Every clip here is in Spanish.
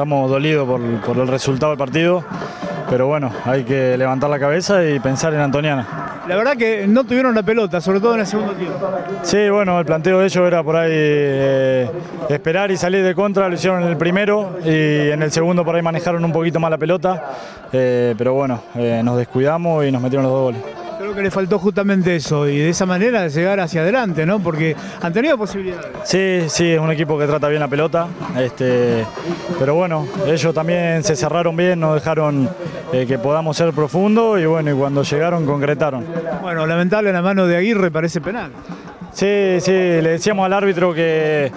estamos dolidos por, por el resultado del partido, pero bueno, hay que levantar la cabeza y pensar en Antoniana. La verdad que no tuvieron la pelota, sobre todo en el segundo tiempo. Sí, bueno, el planteo de ellos era por ahí eh, esperar y salir de contra, lo hicieron en el primero y en el segundo por ahí manejaron un poquito más la pelota, eh, pero bueno, eh, nos descuidamos y nos metieron los dos goles. Creo que le faltó justamente eso y de esa manera llegar hacia adelante, ¿no? Porque han tenido posibilidades. Sí, sí, es un equipo que trata bien la pelota, este, pero bueno, ellos también se cerraron bien, nos dejaron eh, que podamos ser profundos y bueno, y cuando llegaron concretaron. Bueno, lamentable la mano de Aguirre parece penal. Sí, sí, le decíamos al árbitro que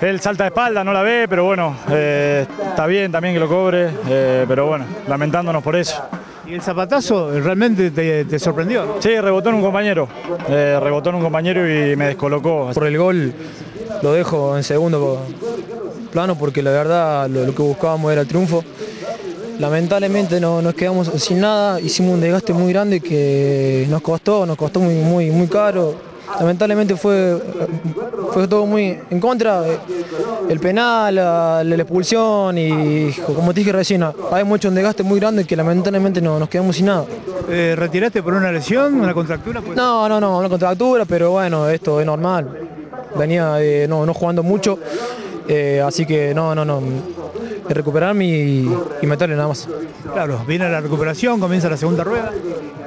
él salta de espalda, no la ve, pero bueno, eh, está bien también que lo cobre, eh, pero bueno, lamentándonos por eso. ¿Y el zapatazo realmente te, sorprendió? Sí, rebotó en un compañero, eh, rebotó en un compañero y me descolocó. Por el gol lo dejo en segundo plano porque la verdad lo, lo que buscábamos era el triunfo. Lamentablemente no, nos quedamos sin nada, hicimos un desgaste muy grande que nos costó, nos costó muy, muy, muy caro. Lamentablemente fue, fue todo muy en contra, el penal, la, la expulsión y como te dije recién, hay mucho un desgaste muy grande que lamentablemente no, nos quedamos sin nada. Eh, ¿Retiraste por una lesión, una contractura? Pues- No, no, no, una contractura, pero bueno, esto es normal. Venía eh, no, no jugando mucho, eh, así que no, no, no. Recuperarme y, y meterle nada más. Claro, viene la recuperación, comienza la segunda rueda.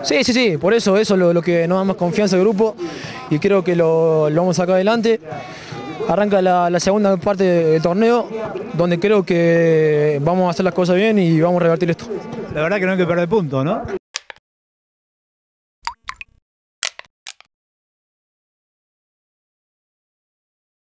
Sí, sí, sí, por eso, eso es lo, lo que nos da más confianza al grupo y creo que lo, vamos a sacar adelante. Arranca la, la segunda parte del torneo, donde creo que vamos a hacer las cosas bien y vamos a revertir esto. La verdad que no hay que perder punto, ¿no?